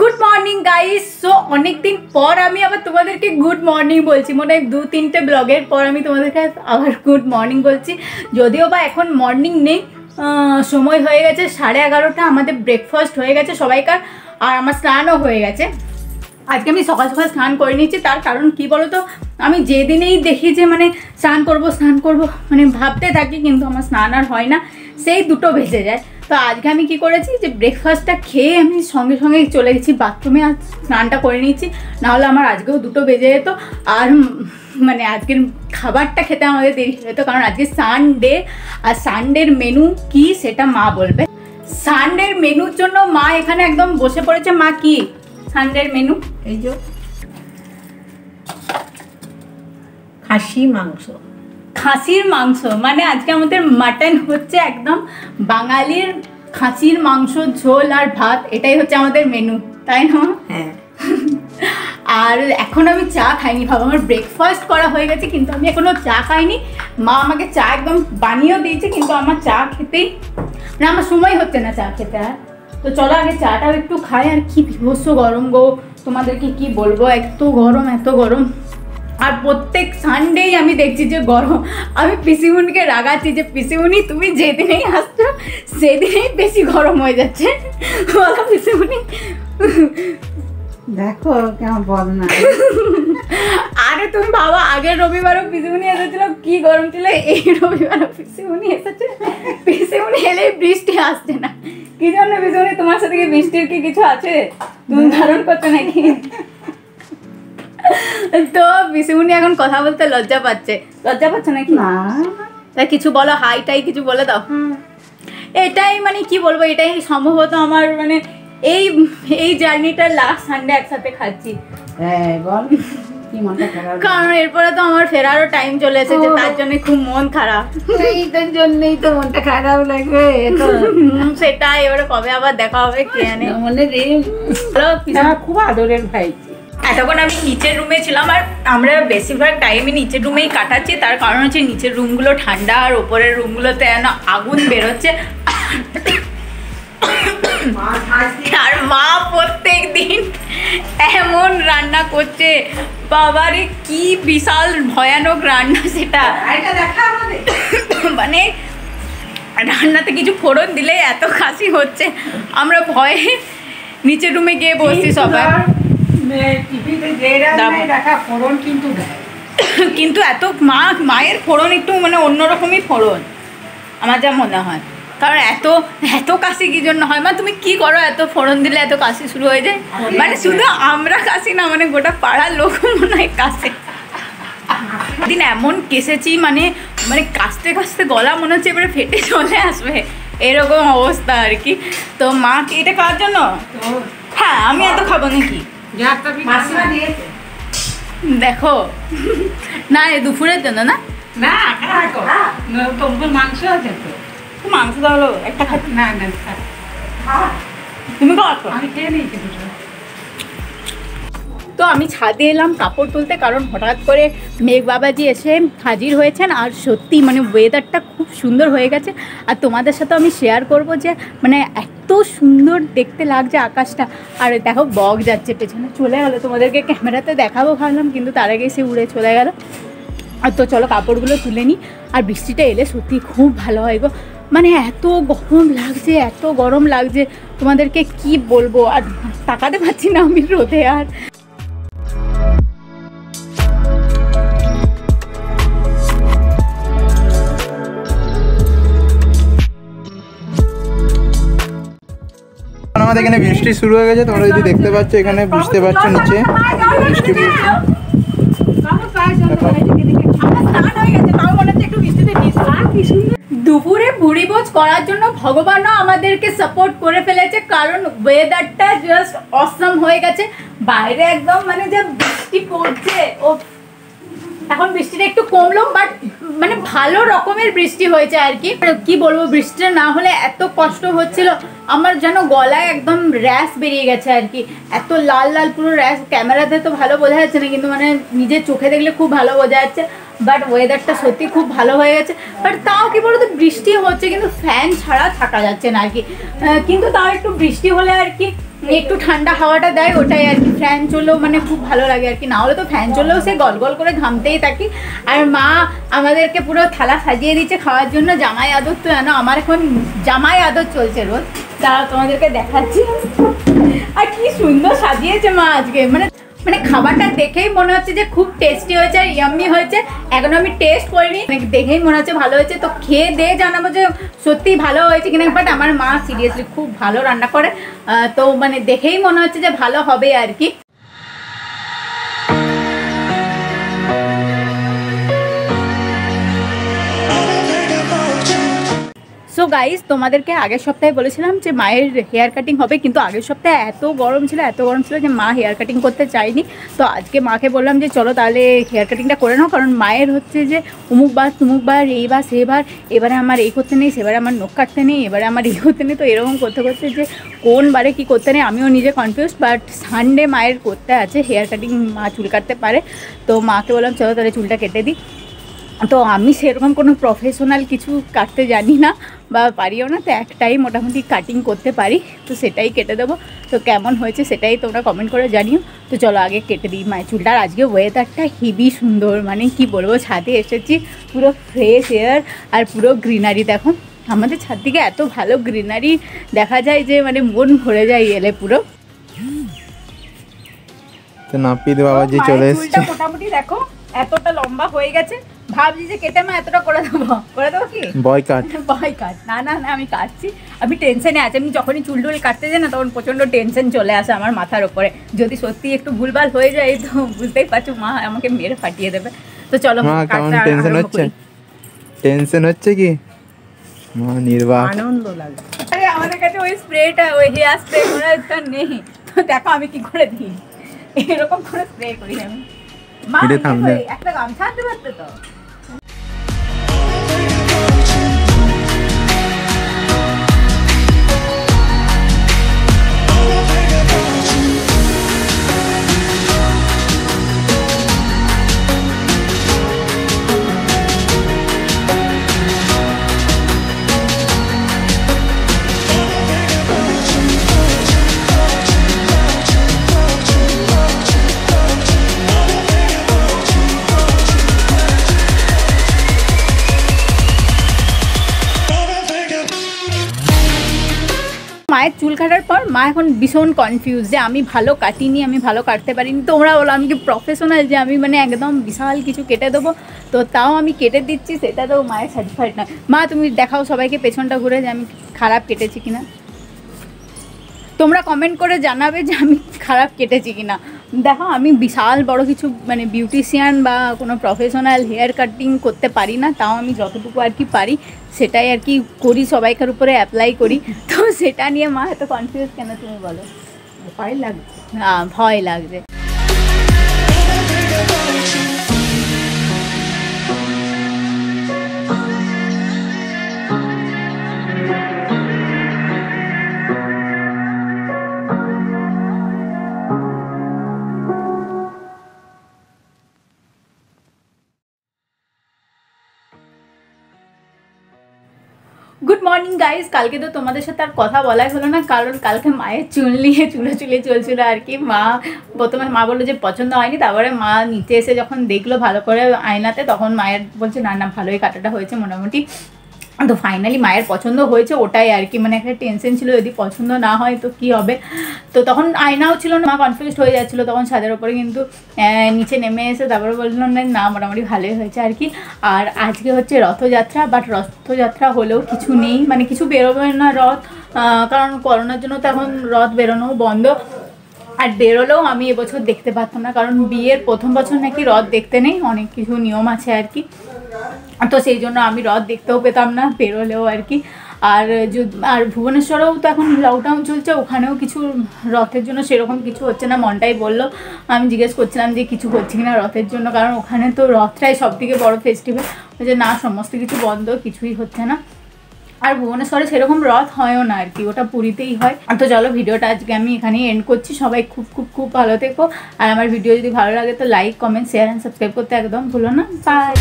Good morning guys so অনেকদিন পর আমি আবার তোমাদেরকে গুড মর্নিং বলছি। মনে হয় দু, তিনটে ব্লগের পর আমি তোমাদেরকে আবার গুড মর্নিং বলছি। যদিও বা এখন মর্নিং নেই সময় হয়ে গেছে সাড়ে এগারোটা, আমাদের ব্রেকফাস্ট হয়ে গেছে সবাইকার, আর আমার স্নানও হয়ে গেছে। আজকে আমি সকাল সকাল স্নান করে নিচ্ছি তার কারণ কি বলো তো আমি যেদিনেই দেখি যে মানে স্নান করব স্নান করব মানে ভাবতে থাকি, কিন্তু আমার স্নান আর হয় না, সেই দুটো ভেসে যায়। তো আজকে আমি কি করেছি যে ব্রেকফাস্টটা খেয়ে আমি সঙ্গে সঙ্গে চলে গেছি বাথরুমে আর স্নানটা করে নিয়েছি। নাহলে আমার আজকেও দুটো বেজে যেত। আর মানে আজকের খাবারটা খেতে আমাদের দেরি হয়ে যেত, কারণ আজকে সানডে আর সানডের মেনু কি সেটা মা বলবে। সানডের মেনুর জন্য মা এখানে একদম বসে পড়েছে। মা কি? সানডের মেনু এই যে। খাসি, মাংস। খাসির মাংস। মানে আজকে আমাদের মাটন হচ্ছে একদম বাঙালির খাসির মাংস ঝোল আর ভাত এটাই হচ্ছে আমাদের মেনু তাই না? হ্যাঁ। আর এখন আমি চা খাইনি ভাবো আমার ব্রেকফাস্ট করা হয়ে গেছে কিন্তু আমি এখনও চা খাইনি। মা আমাকে চা একদম বানিয়েও দিয়েছে কিন্তু আমার চা খেতেই না আমার সময় হচ্ছে না চা খেতে আর। তো চলো আগে চাটাও একটু খাই আর কি বিভৎস গরম গো। তোমাদেরকে কি বলব এত গরম এত গরম। আর প্রত্যেক সানডেই আমি দেখছি যে গরম। আমি পিসিমুনিকে রাগাচ্ছি যে পিসিমুনি তুমি যেদিনেই আসছো সেদিনেই বেশি গরম হয়ে যাচ্ছে। বলো পিসিমুনি দেখো কেমন বদনা আরে তুমি বাবা আগের রবিবারও পিসিমুনি এসেছিল কি গরম ছিল এই রবিবারও পিসিমুনি এসেছে। পিসিমুনি এলেই বৃষ্টি আসছে না। কি জন্য পিসিমুনি তোমার সাথে কি বৃষ্টির কি কিছু আছে? তুমি ধারণ করছ নাকি? তো পিসিমুনি এখন কথা বলতে লজ্জা পাচ্ছে। লজ্জা পাচ্ছে নাকি? না। তা কিছু বলো হাই টাই কিছু বলে দাও। এটাই মানে কি বলব এটাই সম্ভবত আমার মানে এই এই জার্নিটা লাস্ট সানডে একসাথে খাচ্ছি। হ্যাঁ বল কি মনটা খারাপ? কারণ এরপরে তো আমার ফেরারও টাইম চলে এসেছে তার জন্য খুব মন খারাপ। এইটার জন্যই তো মনটা খারাপ লাগবে সেটাই এবারে কবে আবার দেখা হবে কে জানে। মনে রে। হ্যাঁ, খুব আদরের ভাই। এতক্ষণ আমি নিচের রুমে ছিলাম আর আমরা বেশিরভাগ টাইমে নিচের রুমেই কাটাচ্ছি। তার কারণ হচ্ছে নিচের রুমগুলো ঠান্ডা আর ওপরের রুমগুলোতে যেন আগুন বেরোচ্ছে। আর মা প্রত্যেক দিন এমন রান্না করছে। বাবারে কি বিশাল ভয়ানক রান্না সেটা। মানে রান্নাতে কিছু ফোড়ন দিলে এত খাসি হচ্ছে। আমরা ভয়ে নিচের রুমে গিয়ে বসছি সবাই। টিভিতে। দেখা ফোড়ন কিন্তু কিন্তু এত মা মায়ের ফোড়ন একটু মানে অন্যরকমই ফোড়ন আমার যা মনে হয়। কারণ এত এত কাশি কি জন্য হয়? মা তুমি কি করো? এত ফোড়ন দিলে এত কাশি শুরু হয়ে যায়? মানে শুধু আমরা কাশি না মানে গোটা পাড়ার লোক মনে হয় কাশে। দিন এমন কেসেছি মানে মানে কাশতে কাশতে গলা মনে হচ্ছে এবারে ফেটে চলে আসবে। এরকম অবস্থা আর কি। তো মা কি এটা খাওয়ার জন্য? হ্যাঁ আমি এত খাব নাকি? দেখো। না এ দুপুরের জন্য না? না তোমার মাংস আছে তো। মাংস তাহলে একটা খাচ্ছি না না তুমি কত আমি খেয়ে নিয়েছি দুটো। তো আমি ছাদে এলাম কাপড় তুলতে, কারণ হঠাৎ করে মেঘ বাবাজি এসে হাজির হয়েছেন। আর সত্যি মানে ওয়েদারটা খুব সুন্দর হয়ে গেছে। আর তোমাদের সাথে আমি শেয়ার করব যে মানে এত সুন্দর দেখতে লাগছে আকাশটা। আর দেখো, বক যাচ্ছে পেছনে। চলে গেলো, তোমাদেরকে ক্যামেরাতে দেখাবো ভাবলাম, কিন্তু তার আগে সে উড়ে চলে গেল। আর তো চলো, কাপড়গুলো তুলে নিই। আর বৃষ্টিটা এলে সত্যি খুব ভালো হয় গো। মানে এত গরম লাগছে, এত গরম লাগছে। তোমাদেরকে কি বলব? আর তাকাতে পারছি না আমি রোদে আর। আমাদের এখানে বৃষ্টি শুরু হয়ে গেছে, তোমরা যদি দেখতে পাচ্ছ এখানে বুঝতে পারছ নিচে। বৃষ্টি দুপুরে ভুড়ি ভোজ করার জন্য ভগবানও আমাদেরকে সাপোর্ট করে ফেলেছে, কারণ ওয়েদারটা জাস্ট অসম হয়ে গেছে। বাইরে একদম মানে যা বৃষ্টি পড়ছে ও এখন বৃষ্টিটা একটু কমলো বাট মানে ভালো রকমের বৃষ্টি হয়েছে আর কি। কি বলব, বৃষ্টিটা না হলে এত কষ্ট হচ্ছিল, আমার যেন গলায় একদম র্যাশ বেরিয়ে গেছে আর কি। এত লাল লাল পুরো র্যাশ ক্যামেরাতে তো ভালো বোঝা যাচ্ছে না, কিন্তু মানে নিজের চোখে দেখলে খুব ভালো বোঝা যাচ্ছে। বাট ওয়েদারটা সত্যি খুব ভালো হয়ে গেছে। বাট তাও কি বলতো বৃষ্টি হচ্ছে, কিন্তু ফ্যান ছাড়া থাকা যাচ্ছে না আর কি। কিন্তু তাও একটু বৃষ্টি হলে আর কি একটু ঠান্ডা হাওয়াটা দেয়, ওটাই আর কি। ফ্যান চললেও মানে খুব ভালো লাগে আর কি। না হলে তো ফ্যান চললেও সে গল গল করে ঘামতেই থাকি। আর মা আমাদেরকে পুরো থালা সাজিয়ে দিচ্ছে খাওয়ার জন্য। জামাই আদর তো জানো, আমার এখন জামাই আদর চলছে রোজ। তারা তোমাদেরকে দেখাচ্ছি। আর কি সুন্দর সাজিয়েছে মা আজকে। মানে মানে খাবারটা দেখেই মনে হচ্ছে যে খুব টেস্টি হয়েছে আর ইয়াম্মি হয়েছে। এখন আমি টেস্ট করিনি। মানে দেখেই মনে হচ্ছে ভালো হয়েছে। তো খেয়ে দিয়ে জানাব যে সত্যি ভালো হয়েছে কিনা। বাট আমার মা সিরিয়াসলি খুব ভালো রান্না করে। তো মানে দেখেই মনে হচ্ছে যে ভালো হবে আর কি। গাইস তোমাদেরকে আগের সপ্তাহে বলেছিলাম যে মায়ের হেয়ার কাটিং হবে, কিন্তু আগের সপ্তাহে এত গরম ছিল, এত গরম ছিল যে মা হেয়ার কাটিং করতে চায়নি। তো আজকে মাকে বললাম যে চলো তাহলে হেয়ার কাটিংটা করে নাও, কারণ মায়ের হচ্ছে যে অমুক বার, তুমুক বার এইবার সেবার এবারে আমার এই করতে নেই, সেবারে আমার নখ কাটতে নেই, এবারে আমার এই করতে নেই। তো এরকম করতে করতে যে কোন বারে কী করতে নেই, আমিও নিজে কনফিউজ বাট সানডে মায়ের করতে আছে হেয়ার কাটিং মা চুল কাটতে পারে। তো মাকে বললাম, চলো তাহলে চুলটা কেটে দিই। তো আমি সেরকম কোনো প্রফেশনাল কিছু কাটতে জানি না বা পারিও না তো একটাই মোটামুটি কাটিং করতে পারি তো সেটাই কেটে দেবো। তো কেমন হয়েছে সেটাই তোমরা কমেন্ট করে জানিও। তো চলো আগে কেটে দিই মায়ের চুলটা। আর আজকে ওয়েদারটা হেভি সুন্দর মানে কি বলব ছাদে এসেছি পুরো ফ্রেশ এয়ার আর পুরো গ্রিনারি দেখো আমাদের ছাদ থেকে এত ভালো গ্রিনারি দেখা যায় যে মানে মন ভরে যায় এলে পুরো। তো নাপিত মায়ের চলে এসছে। মোটামুটি দেখো এতটা লম্বা হয়ে গেছে ভাবছি যে কেটে মা এতটা করে দেবো। করে দেবো কি? বয় কাট ভয় কাট না না না আমি কাটছি। আমি টেনশনে আছি। আমি যখনই চুল টুল কাটতে যাই না তখন প্রচণ্ড টেনশন চলে আসে আমার মাথার ওপরে। যদি সত্যি একটু ভুলভাল হয়ে যায় তো বুঝতেই পারছ মা আমাকে মেরে ফাটিয়ে দেবে। তো চলো টেনশন হচ্ছে? টেনশন হচ্ছে কি? মা নির্বাক। আনন্দ লাগে। আরে আমাদের কাছে ওই স্প্রেটা ওই হেয়ার স্প্রে করাটা নেই। তো দেখো আমি কি করে দিই? এরকম করে স্প্রে করি আমি। মা। একটা গামছা আনতে পারতো তো? কাটার পর মা এখন ভীষণ কনফিউজ যে আমি ভালো কাটিনি, আমি ভালো কাটতে পারিনি। তোমরা বলো, আমি কি প্রফেশনাল যে আমি মানে একদম বিশাল কিছু কেটে দেবো? তো তাও আমি কেটে দিচ্ছি, সেটা তো মায়ের স্যাটিসফাইড নয় মা, তুমি দেখাও সবাইকে পেছনটা ঘুরে যে আমি খারাপ কেটেছি কিনা। তোমরা কমেন্ট করে জানাবে যে আমি খারাপ কেটেছি কিনা। দেখো আমি বিশাল বড় কিছু মানে বিউটিশিয়ান বা কোনো প্রফেশনাল হেয়ার কাটিং করতে পারি না তাও আমি যতটুকু আর কি পারি সেটাই আর কি করি সবাইকার উপরে অ্যাপ্লাই করি। তো সেটা নিয়ে মা এত কনফিউজ কেন তুমি বলো? ভয় লাগছে। না ভয় লাগছে গাইজ কালকে তো তোমাদের সাথে আর কথা বলাই হলো না, কারণ কালকে মায়ের চুল নিয়ে চুলো চুলে চলছিল আর কি। মা প্রথমে মা বলল যে পছন্দ হয়নি, তারপরে মা নিচে এসে যখন দেখল ভালো করে আয়নাতে, তখন মায়ের বলছে, না না, ভালোই কাটাটা হয়েছে মোটামুটি। তো ফাইনালি মায়ের পছন্দ হয়েছে, ওটাই আর কি। মানে একটা টেনশন ছিল, যদি পছন্দ না হয় তো কি হবে? তো তখন আয়নাও ছিল না, মা কনফিউজ হয়ে যাচ্ছিল। তখন ছাদের ওপরে কিন্তু নিচে নেমে এসে তারপরে বললাম না মোটামুটি ভালোই হয়েছে আর কি। আর আজকে হচ্ছে রথযাত্রা বাট রথযাত্রা হলেও কিছু নেই। মানে কিছু বেরোবে না রথ কারণ করোনার জন্য তো এখন রথ বেরোনো বন্ধ। আর বেরোলেও আমি এবছর দেখতে পারতাম না, কারণ বিয়ের প্রথম বছর নাকি রথ দেখতে নেই, অনেক কিছু নিয়ম আছে আর কি। তো সেই জন্য আমি রথ দেখতেও পেতাম না, বেরোলেও আর কি। আর আর ভুবনেশ্বরেও তো এখন লকডাউন চলছে, ওখানেও কিছু রথের জন্য সেরকম কিছু হচ্ছে না, মনটাই বলল। আমি জিজ্ঞেস করছিলাম যে কিছু হচ্ছে কিনা রথের জন্য, কারণ ওখানে তো রথটাই সব থেকে বড়ো ফেস্টিভ্যাল যে না, সমস্ত কিছু বন্ধ, কিছুই হচ্ছে না। আর ভুবনেশ্বরে সেরকম রথ হয়ও না আর কি, ওটা পুরীতেই হয়। তো চলো, ভিডিওটা আজকে আমি এখানেই এন্ড করছি। সবাই খুব খুব খুব ভালো থেকো। আর আমার ভিডিও যদি ভালো লাগে, তো like comment share and subscribe করতে একদম ভুলো না। বাই